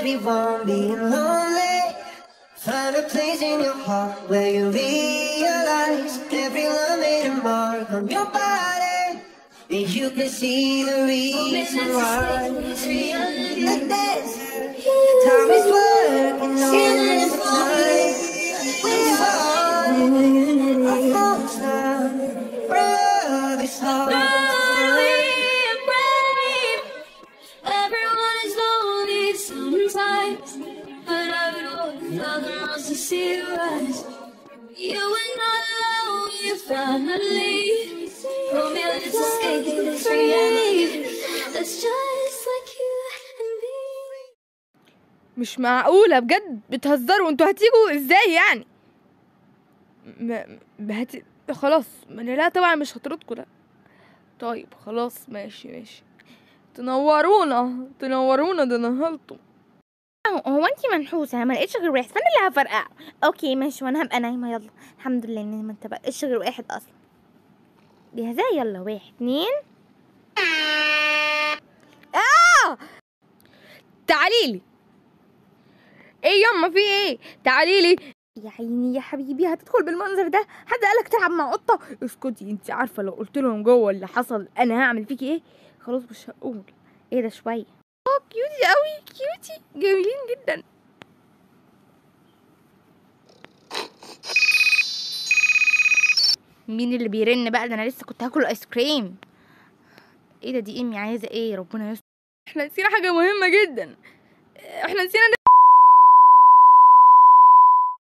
on being lonely. Find a place in your heart where you realize every love made a mark on your body. And you can see the reason why. Like this, time is working on its time. We're falling, our thoughts now. Love is مش معقولة بجد بتهزروا؟ أنتوا هتيجوا إزاي يعني؟ ما م... بهت... خلاص من لا طبعا مش هطردكوا لا. طيب خلاص ماشي ماشي. تنورونا تنورونا ده نهلتم هو انتي منحوسة أنا ما لقيتش غير واحد. فانا اللي هفرقع أوكي ماشي وأنا هبقى نايمة. يلا. الحمد لله إني ما انتبهتش غير واحد أصلا. جاهزه يلا واحد اتنين. تعاليلي إيه يما في إيه؟ تعاليلي يا عيني يا حبيبي هتدخل بالمنظر ده؟ حد قالك تلعب مع قطة؟ اسكتي انت. عارفة لو قلت لهم جوه اللي حصل أنا هعمل فيكي إيه؟ خلاص مش هقول. إيه ده شوية. آه cutie قوي cutie جميلين جدا مين اللي بيرن بقى؟ ده أنا لسه كنت هاكل ايس كريم إيه ده؟ دي أمي عايزة إيه؟ ربنا يستر. إحنا نسينا حاجة مهمة جدا. إحنا نسينا